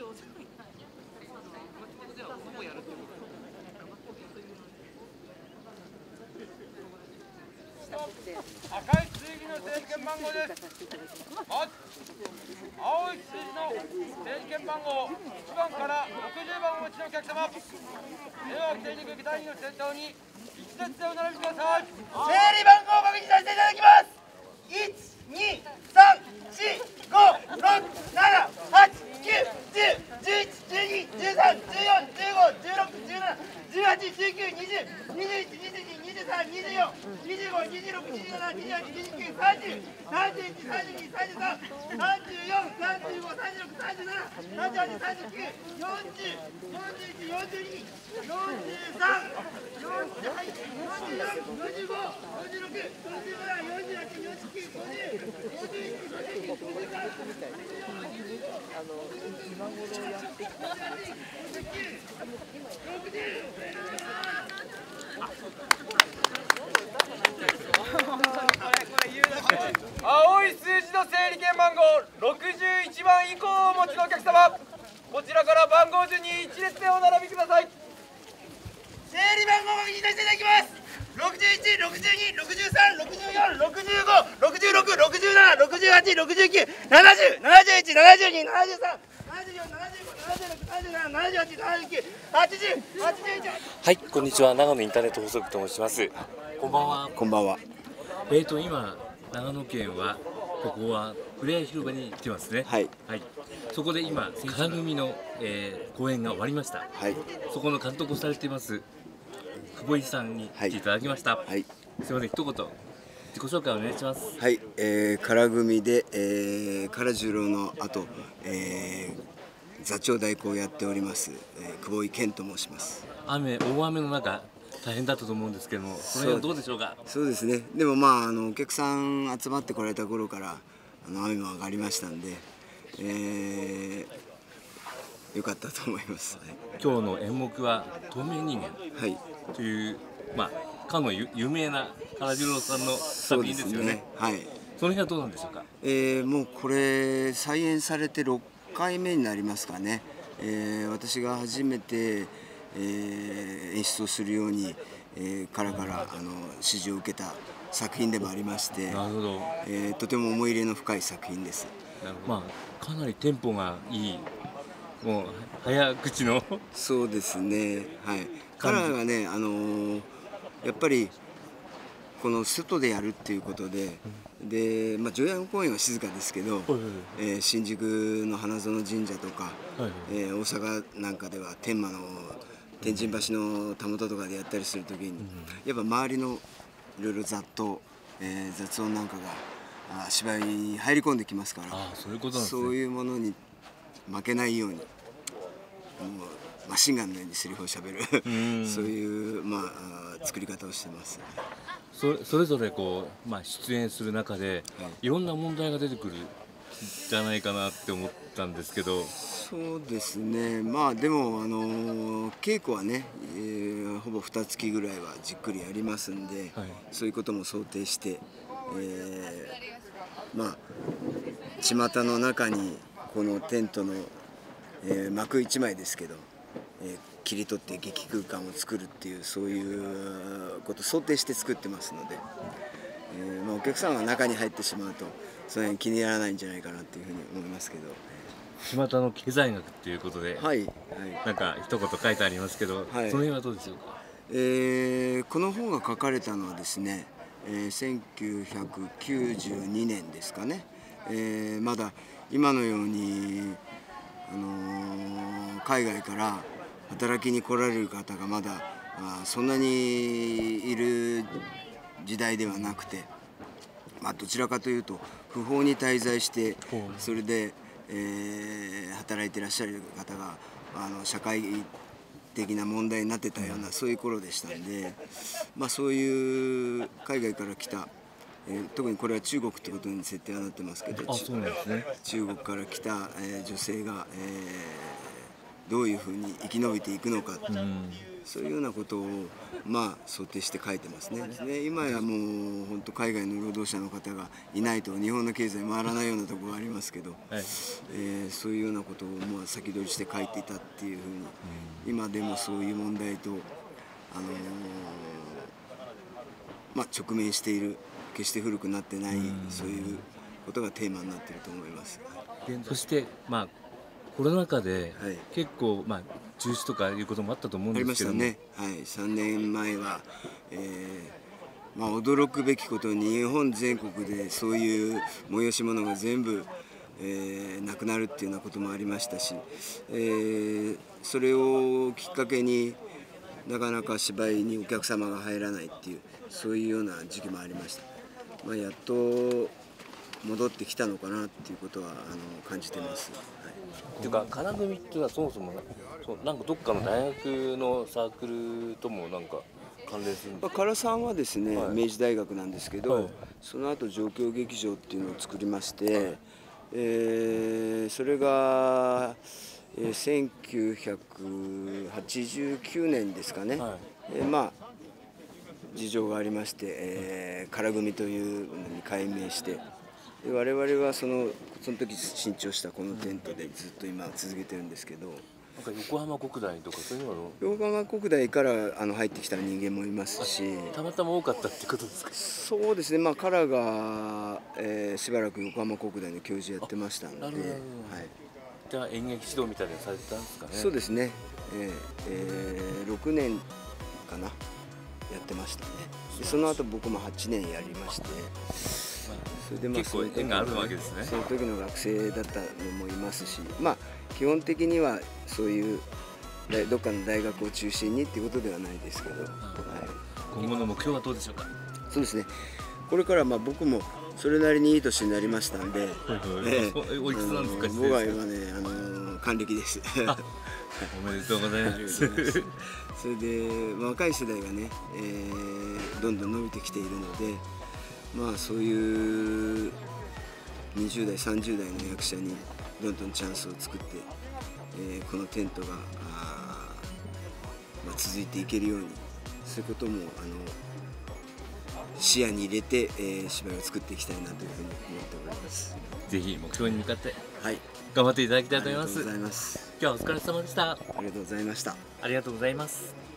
長じゃない。ほぼやるってこと。赤い。水着の点権番号です。青い。数字の点権番号1番から60番をお持ちのお客様。では、規定に行く員の先頭に一列でお並びください。整理番号を確認させてい。ただきます。1、2、3、4、5、6、7、8、9。十七二十八二十整理券番号61番以降をお持ちのお客様、こちらから番号順に一列でお並びください。整理番号を確認させていただきます六十一、六十二、六十三、六十四、六十五、六十六、六十七、六十八、六十九、七十、七十一、七十二、七十三、七十四、七十五、七十六、七十七、七十八、七十九、八十、八。はい、こんにちは。長野インターネット放送局と申します。こんばんは。こんばんは。えーと今長野県はここはふれあい広場に来てますね。はい。はい。そこで今金組の、えー、公演が終わりました。はい。そこの監督をされています久保井さんに来ていただきました。はい。すみません一言自己紹介お願いします。はい。えー、唐組で、えー、唐十郎の後、えー、座長代行をやっております、えー、久保井健と申します。雨大雨の中大変だったと思うんですけども、この辺はどうでしょうか？そうですね。でもまああのお客さん集まってこられた頃からあの雨も上がりましたんで、えー、よかったと思います。はい。今日の演目は透明人間はい。というまあかの有有名な唐十郎さんの作品ですよね。はい。その辺はどうなんでしょうか？えー、もうこれ再演されて6回目になりますかね、えー、私が初めて、えー、演出をするように、えー、からからあの指示を受けた作品でもありまして、なるほど。えー、とても思い入れの深い作品です。まあかなりテンポがいいもう早口の。そうですね。はい。カラーがねあのーやっぱりこの外でやるっていうことで、で、まあ、除夜公園は静かですけど、えー新宿の花園神社とか、はい。えー大阪なんかでは天満の天神橋のたもととかでやったりする時に、やっぱ周りのいろいろ雑踏、えー雑音なんかがあ芝居に入り込んできますからああそういうことそういうものに負けないようにもうマシンガンのようにセリフをしゃべるん。そういう、まあ、あ作り方をしてます。そそれぞれこう、まあ、出演する中で、はい。い、ろんな問題が出てくるじゃないかなって思ったんですけど。そうですね。まあでもあの稽古はね、えーほぼ2月ぐらいはじっくりやりますんで、はい。そういうことも想定して、えーまあ巷の中にこのテントの、えー幕一枚ですけど、えー切り取って劇空間を作るっていうそういうことを想定して作ってますので、えーまあ、お客さんが中に入ってしまうとその辺気にならないんじゃないかなっていうふうに思いますけど。巷の経済学っていうことで、はい、はい。なんか一言書いてありますけど、はい。その辺はどうでしょうか？えーこの本が書かれたのはですね、えー1992年ですかね、えーまだ今のように、あのー海外から働きに来られる方がまだあーそんなにいる時代ではなくて、まあ、どちらかというと不法に滞在してそれで、えー働いてらっしゃる方があの社会的な問題になってたようなそういう頃でしたんで、まあ、そういう海外から来た、えー特にこれは中国ってことに設定はなってますけどあそうなんですね。中国から来た、えー女性が、えーどういうふうに生き延びていくのか、うんそういうようなことをまあ想定して書いてますね。で今やもう本当海外の労働者の方がいないと日本の経済回らないようなところがありますけど、はいえーそういうようなことをまあ先取りして書いていたっていうふうに、今でもそういう問題と、あのーまあ、直面している決して古くなってない、そういうことがテーマになっていると思います。そしてまあコロナ禍ではい。結構まあ中止とかいうこともあったと思うんですけども、ましたね、はい、3年前は、えーまあ、驚くべきことに日本全国でそういう催し物が全部、えーなくなるっていうようなこともありましたし、えーそれをきっかけになかなか芝居にお客様が入らないっていうそういうような時期もありました、まあ、やっと戻ってきたのかなっていうことはあの感じてます。はい。っていうか金組っていうのはそもそもなそうなんかどっかの大学のサークルともなんか関連するんですまあ、唐さんはですね、はい。明治大学なんですけど、はい。その後状況劇場っていうのを作りまして、えーそれが、えー1989年ですかね、はい。えーまあ事情がありまして、えー、唐組というのに改名してで我々はそのその時新調したこのテントでずっと今続けてるんですけど。なんか横浜国大とかそういうのの横浜国大からあの入ってきた人間もいますし、たまたま多かったってことですか？そうですね、まあ、カラが、えーしばらく横浜国大の教授やってましたので、なるほどはい、じゃあ演劇指導みたいなのされてたんですかね？そうですね、えーえー6年かな、やってましたね、でその後僕も8年やりまして、それでまあ結構そういう時の縁があるわけですね。その時の学生だったのもいますし、まあ、基本的にはそういう大どっかの大学を中心にっていうことではないですけど。はい。今後の目標はどうでしょうか？そうですね。これからまあ僕もそれなりにいい年になりましたんで、おいくつなんですか？僕は今ねあの還暦です。おめでとうございます。とうございます。それで、まあ若い世代がね、えーどんどん伸びてきているので、まあそういう20代30代の役者にどんどんチャンスを作って、えーこのテントがあーまあ、続いていけるようにそういうこともあの視野に入れて、えー芝居を作っていきたいなというふうに思っております。ぜひ目標に向かってはい、頑張っていただきたいと思いますありがとうございます。今日はお疲れ様でしたありがとうございました。ありがとうございます